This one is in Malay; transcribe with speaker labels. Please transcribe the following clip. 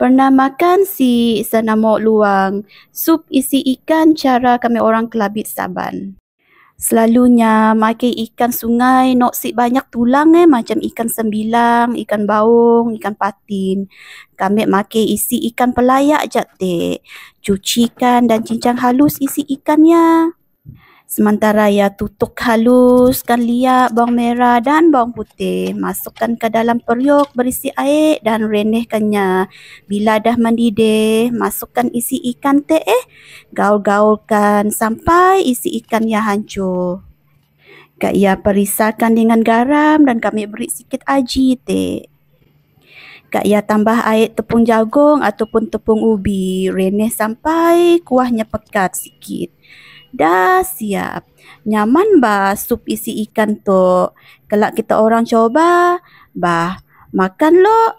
Speaker 1: Pernah makan si senamok luang, sup isi ikan cara kami orang kelabit Saban. Selalunya makan ikan sungai nok si banyak tulang eh macam ikan sembilang, ikan baung, ikan patin. Kami makan isi ikan pelayak jate. Cucikan dan cincang halus isi ikannya. Sementara ya tutuk haluskan liat bawang merah dan bawang putih. Masukkan ke dalam periuk berisi air dan renehkannya. Bila dah mendidih, masukkan isi ikan teh eh. Gaul-gaulkan sampai isi ikannya hancur. Kak ia perisakan dengan garam dan kami beri sedikit aji teh. Kak ia tambah air tepung jagung ataupun tepung ubi. Reneh sampai kuahnya pekat sikit. Dah siap. Nyaman bah sup isi ikan tu. Kelak kita orang coba, bah makan lo